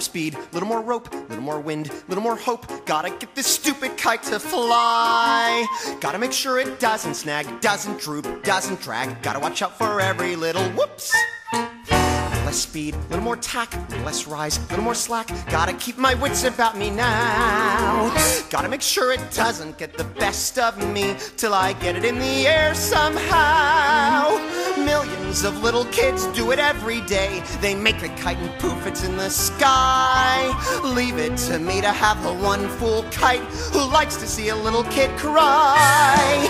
speed, little more rope, little more wind, little more hope. Gotta get this stupid kite to fly. Gotta make sure it doesn't snag, doesn't droop, doesn't drag. Gotta watch out for every little whoops. Less speed, little more tack, less rise, little more slack. Gotta keep my wits about me now. Gotta make sure it doesn't get the best of me till I get it in the air somehow. Millions of little kids do it every day. They make a kite and poof, it's in the sky. Leave it to me to have the one fool kite who likes to see a little kid cry.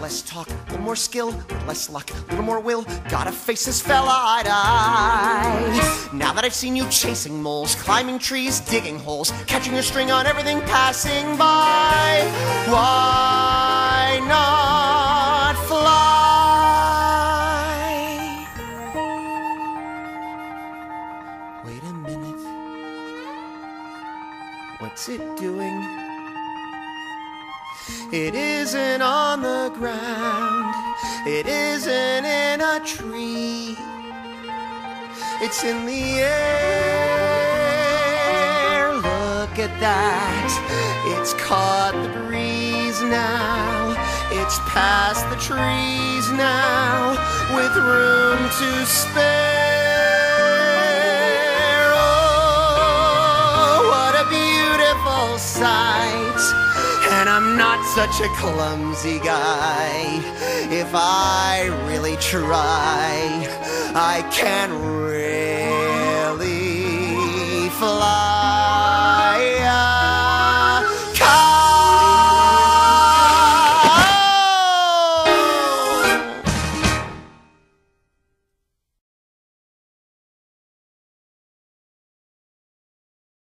Less talk, a little more skill, less luck, a little more will. Gotta face this fella eye to eye. Now that I've seen you chasing moles, climbing trees, digging holes, catching your string on everything passing by, why minute. What's it doing? It isn't on the ground. It isn't in a tree. It's in the air. Look at that. It's caught the breeze now. It's past the trees now with room to spare. I'm not such a clumsy guy. If I really try, I can really fly.